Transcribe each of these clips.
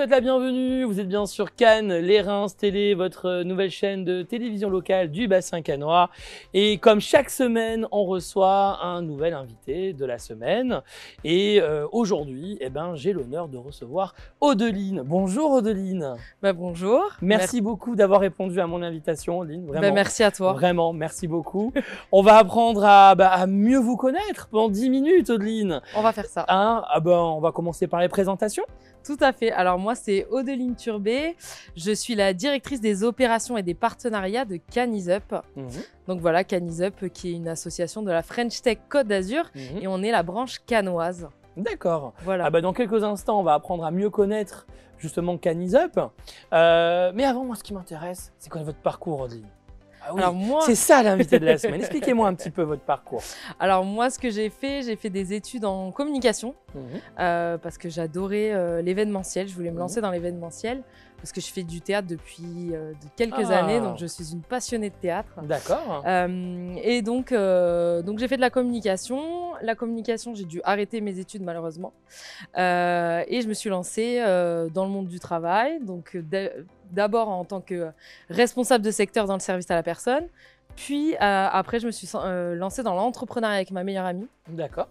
souhaite la bienvenue. Vous êtes bien sur Cannes, les Reims Télé, votre euh, nouvelle chaîne de télévision locale du bassin canois. Et comme chaque semaine, on reçoit un nouvel invité de la semaine. Et euh, aujourd'hui, eh ben, j'ai l'honneur de recevoir Odeline. Bonjour Odeline. Bah, bonjour. Merci beaucoup d'avoir répondu à mon invitation, Odeline. Vraiment. Bah, merci à toi. Vraiment, merci beaucoup. on va apprendre à, bah, à, mieux vous connaître pendant 10 minutes, Odeline. On va faire ça. Hein ah ben, on va commencer par les présentations. Tout à fait. Alors moi, c'est Odeline Turbé. Je suis la directrice des opérations et des partenariats de Canisup. Mmh. Donc voilà, Canisup qui est une association de la French Tech Côte d'Azur mmh. et on est la branche canoise. D'accord. Voilà. Ah bah dans quelques instants, on va apprendre à mieux connaître justement Canisup. Euh, mais avant, moi, ce qui m'intéresse, c'est quoi votre parcours, Odeline? Ah C'est ça l'invité de la semaine. Expliquez-moi un petit peu votre parcours. Alors moi, ce que j'ai fait, j'ai fait des études en communication mhm. Euh, parce que j'adorais euh, l'événementiel. Je voulais me lancer mhm. dans l'événementiel parce que je fais du théâtre depuis euh, quelques ah. années, donc je suis une passionnée de théâtre. D'accord. et donc, donc j'ai fait de la communication. La communication, j'ai dû arrêter mes études malheureusement, et je me suis lancée dans le monde du travail. Donc d'abord en tant que responsable de secteur dans le service à la personne. Puis après, je me suis lancée dans l'entrepreneuriat avec ma meilleure amie. D'accord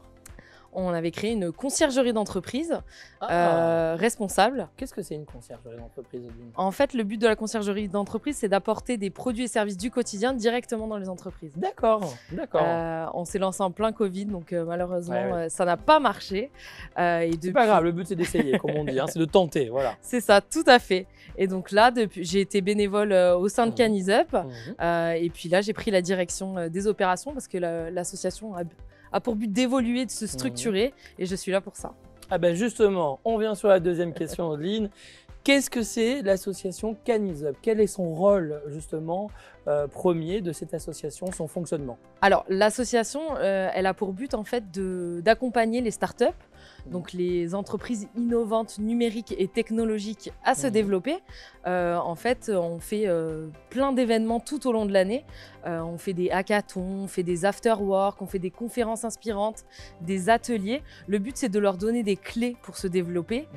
on avait créé une conciergerie d'entreprise ah. euh, responsable. Qu'est-ce que c'est une conciergerie d'entreprise En fait, le but de la conciergerie d'entreprise, c'est d'apporter des produits et services du quotidien directement dans les entreprises. D'accord, d'accord. Euh, on s'est lancé en plein Covid, donc euh, malheureusement, ça n'a pas marché. et depuis... C'est pas grave, le but c'est d'essayer, comme on dit, hein, c'est de tenter, voilà. C'est ça, tout à fait. Et donc là, depuis, j'ai été bénévole au sein de mmh. Canisup, mmh. et puis là, j'ai pris la direction des opérations parce que l'association a a pour but d'évoluer, de se mhm. structurer, et je suis là pour ça. Ah ben justement, on vient sur la deuxième question, Adeline. Qu'est-ce que c'est l'association Canisup Quel est son rôle justement euh, premier de cette association, son fonctionnement Alors l'association, euh, elle a pour but en fait d'accompagner les startups donc les entreprises innovantes numériques et technologiques à se mmh. développer. Euh, en fait, on fait plein d'événements tout au long de l'année. On fait des hackathons, on fait des after-work, on fait des conférences inspirantes, des ateliers. Le but, c'est de leur donner des clés pour se développer.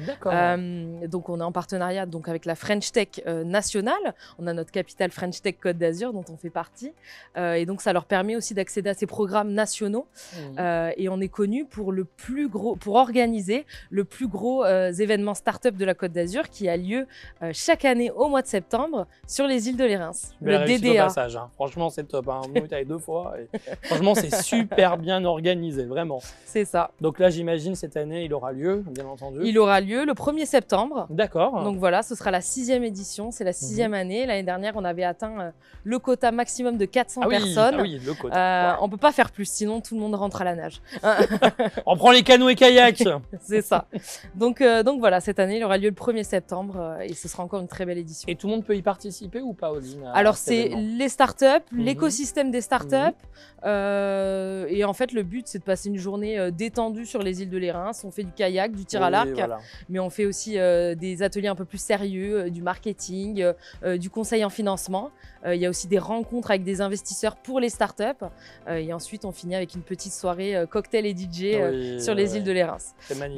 donc on est en partenariat donc, avec la French Tech nationale. On a notre capitale French Tech Côte d'Azur dont on fait partie. et donc ça leur permet aussi d'accéder à ces programmes nationaux. Mmh. et on est connu pour le plus gros, pour organiser le plus gros euh, événement start-up de la Côte d'Azur qui a lieu euh, chaque année au mois de septembre sur les îles de l'Érins. Le DDA. Passage, hein. Franchement, c'est top. Hein. On est deux fois. Franchement, c'est super bien organisé, vraiment. C'est ça. Donc là, j'imagine cette année, il aura lieu, bien entendu. Il aura lieu le 1er septembre. D'accord. Donc voilà, ce sera la sixième édition. C'est la sixième mhm. année. L'année dernière, on avait atteint euh, le quota maximum de 400 ah personnes. Ah oui, le quota. On peut pas faire plus, sinon tout le monde rentre à la nage. on prend les canots et kayaks. c'est ça. Donc, euh, donc voilà, cette année, il aura lieu le 1er septembre euh, et ce sera encore une très belle édition. Et tout le monde peut y participer ou pas, Odine Alors, c'est les startups, mhm. l'écosystème des startups. Mhm. Euh, et en fait, le but, c'est de passer une journée détendue sur les îles de l'Érins. On fait du kayak, du tir à l'arc, mais on fait aussi des ateliers un peu plus sérieux, du marketing, du conseil en financement. Il y a aussi des rencontres avec des investisseurs pour les startups. et ensuite, on finit avec une petite soirée cocktail et DJ sur les îles de l'Érins.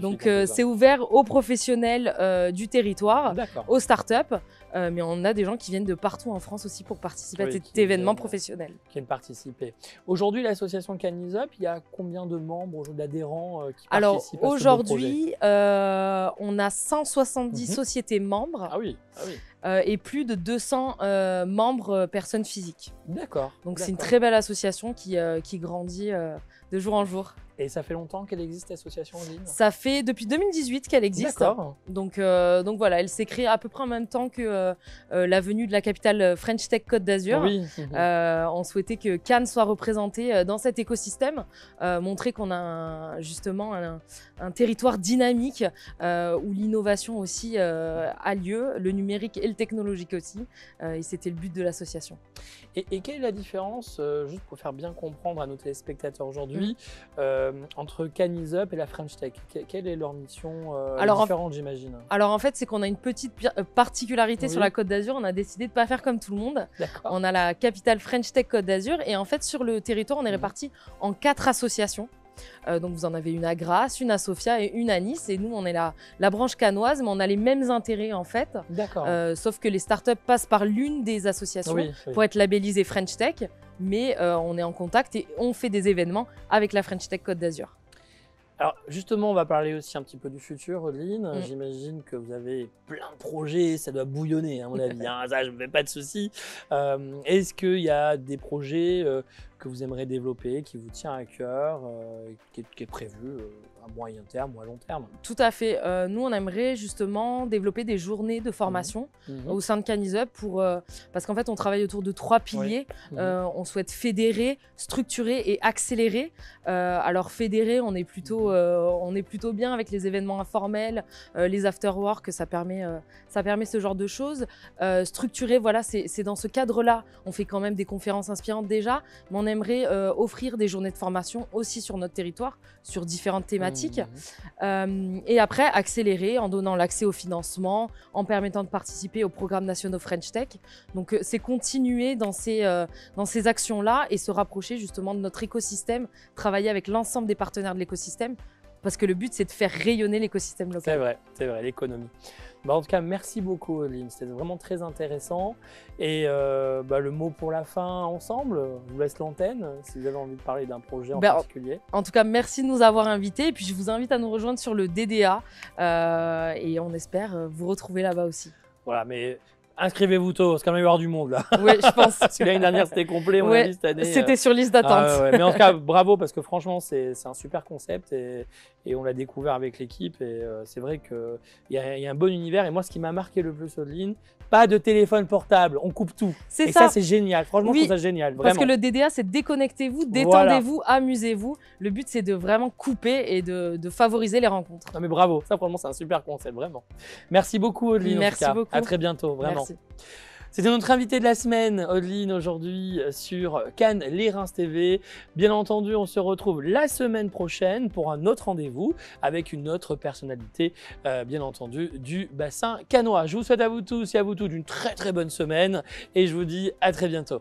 Donc euh, c'est ouvert aux professionnels euh, du territoire, aux startups, euh, mais on a des gens qui viennent de partout en France aussi pour participer à cet événement professionnel. Qui viennent participer. Aujourd'hui, l'association Canisup, il y a combien de membres, d'adhérents qui Alors, participent Alors aujourd'hui, on a 170 mhm. sociétés membres. Ah oui, ah oui. et plus de 200 membres personnes physiques. D'accord. Donc c'est une très belle association qui, qui grandit de jour en jour. Et ça fait longtemps qu'elle existe, l'association ligne? Ça fait depuis 2018 qu'elle existe. D'accord. Donc, euh, donc voilà, elle s'est créée à peu près en même temps que euh, euh, la venue de la capitale French Tech Côte d'Azur. Oui. on souhaitait que Cannes soit représentée dans cet écosystème, montrer qu'on a justement un, territoire dynamique où l'innovation aussi a lieu, le numérique et le technologique aussi. et c'était le but de l'association. Et, et, quelle est la différence, juste pour faire bien comprendre à nos téléspectateurs aujourd'hui, mmh. Euh, entre Canisup et la French Tech Quelle est leur mission euh, différente, j'imagine Alors en fait, c'est qu'on a une petite euh, particularité sur la Côte d'Azur. On a décidé de ne pas faire comme tout le monde. On a la capitale French Tech Côte d'Azur et en fait, sur le territoire, on est mhm. réparti en quatre associations. Euh, donc vous en avez une à Grasse, une à Sofia et une à Nice. Et nous, on est la, la branche canoise, mais on a les mêmes intérêts en fait. D'accord. Euh, sauf que les startups passent par l'une des associations oui, oui. pour être labellisées French Tech. Mais euh, on est en contact et on fait des événements avec la French Tech Côte d'Azur. Alors justement, on va parler aussi un petit peu du futur, Odeline. Mm. J'imagine que vous avez plein de projets, ça doit bouillonner à mon avis. hein. Ça, je ne me fais pas de soucis. Euh, Est-ce qu'il y a des projets euh, que vous aimeriez développer, qui vous tient à cœur, euh, qui, est, qui est prévu euh, à moyen terme ou à long terme Tout à fait. Euh, nous, on aimerait justement développer des journées de formation Mhm. au sein de Canisup pour euh, parce qu'en fait, on travaille autour de trois piliers. Mhm. On souhaite fédérer, structurer et accélérer. Alors fédérer, on est plutôt, euh, on est plutôt bien avec les événements informels, les after-work, ça permet, ça permet ce genre de choses. Structurer, voilà, c'est c'est dans ce cadre-là. On fait quand même des conférences inspirantes déjà, mais on aimerait euh, offrir des journées de formation aussi sur notre territoire, sur différentes thématiques. Mhm. Euh, et après, accélérer en donnant l'accès au financement, en permettant de participer aux programmes nationaux French Tech. Donc, euh, c'est continuer dans ces, euh, dans ces actions-là et se rapprocher justement de notre écosystème, travailler avec l'ensemble des partenaires de l'écosystème, parce que le but, c'est de faire rayonner l'écosystème C'est local. vrai, c'est vrai, l'économie. Bah, en tout cas, merci beaucoup, Odeline. C'était vraiment très intéressant. Et euh, bah, le mot pour la fin ensemble, je vous laisse l'antenne si vous avez envie de parler d'un projet en Ben, particulier. En tout cas, merci de nous avoir invités. Et puis, je vous invite à nous rejoindre sur le DDA. euh, et on espère euh, vous retrouver là-bas aussi. Voilà, mais inscrivez-vous tôt, parce qu'il va y avoir du monde là. Oui, je pense. Parce que l'année dernière, c'était complet, on Ouais, a vu cette année. C'était euh, sur liste d'attente. ah ouais, ouais. Mais en tout cas, bravo, parce que franchement, c'est un super concept et, et on l'a découvert avec l'équipe. Et euh, c'est vrai qu'il y, y a un bon univers. Et moi, ce qui m'a marqué le plus, Odeline, pas de téléphone portable, on coupe tout. C'est Et ça. ça, c'est génial. Franchement, Oui, je trouve ça génial. Parce que le DDA, c'est déconnectez-vous, Voilà. détendez-vous, amusez-vous. Le but, c'est de vraiment couper et de, de favoriser les rencontres. Non mais bravo, ça franchement c'est un super concept, vraiment. Merci beaucoup Odeline. en Merci tout cas. beaucoup. À très bientôt, vraiment. Merci. C'était notre invité de la semaine, Odeline, aujourd'hui euh, sur Cannes Les Reims TV. Bien entendu, on se retrouve la semaine prochaine pour un autre rendez-vous avec une autre personnalité, euh, bien entendu, du bassin canois. Je vous souhaite à vous tous et à vous toutes une très très bonne semaine et je vous dis à très bientôt.